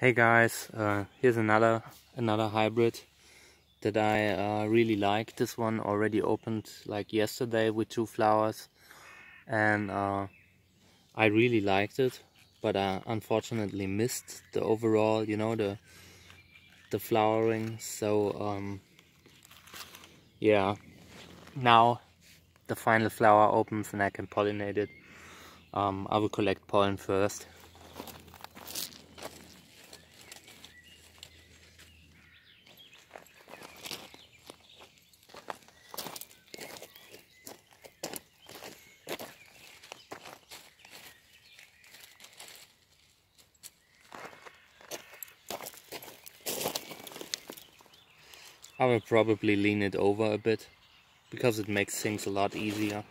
Hey guys, uh, here's another another hybrid that I uh, really like. This one already opened like yesterday with two flowers and uh, I really liked it but I unfortunately missed the overall, you know, the the flowering so um, yeah now the final flower opens and I can pollinate it. Um, I will collect pollen first. I will probably lean it over a bit because it makes things a lot easier.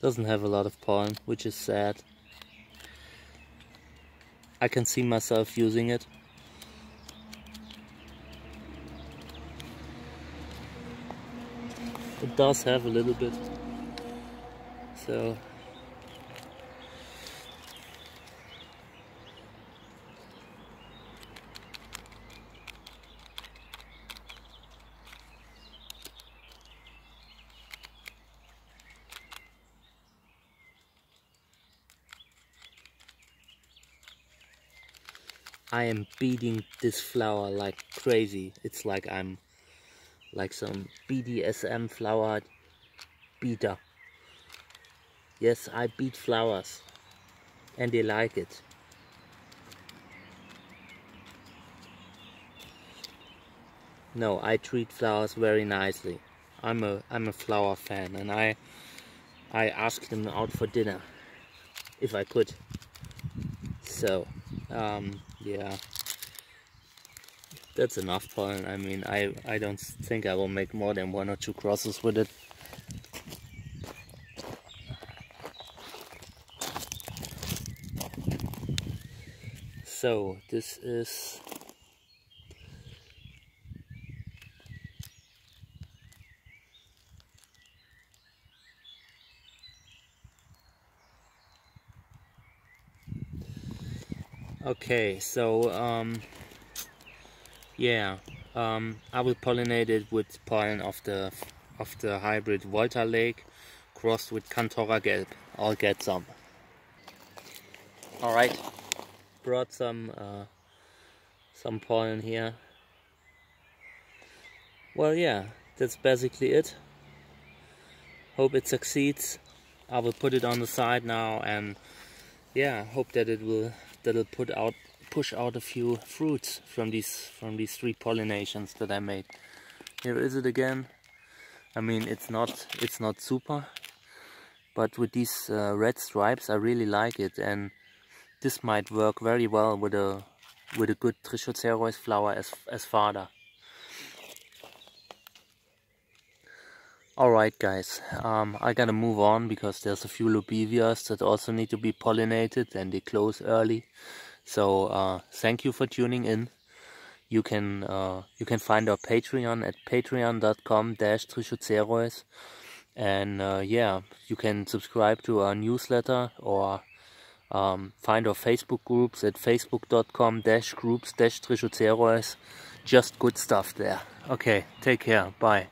Doesn't have a lot of pollen, which is sad. I can see myself using it. It does have a little bit. So I am beating this flower like crazy. It's like I'm like some BDSM flower beater. Yes, I beat flowers and they like it. No, I treat flowers very nicely. I'm a I'm a flower fan and I I asked them out for dinner if I could. So um, yeah. That's enough pollen I mean I I don't think I will make more than one or two crosses with it. So this is Okay, so um, yeah, um, I will pollinate it with pollen of the of the hybrid Volta Lake crossed with Cantora Gelb. I'll get some. All right, brought some uh, some pollen here. Well, yeah, that's basically it. Hope it succeeds. I will put it on the side now and yeah, hope that it will that'll put out push out a few fruits from these from these three pollinations that I made. Here is it again. I mean it's not it's not super, but with these uh, red stripes I really like it and this might work very well with a with a good Trichocereus flower as as fodder. Alright guys, um, I gotta move on because there's a few lobivias that also need to be pollinated and they close early. So uh, thank you for tuning in. You can uh, you can find our Patreon at patreon.com dash and uh, yeah, you can subscribe to our newsletter or um, find our Facebook groups at facebook.com dash groups dash. Just good stuff there. Okay, take care. Bye.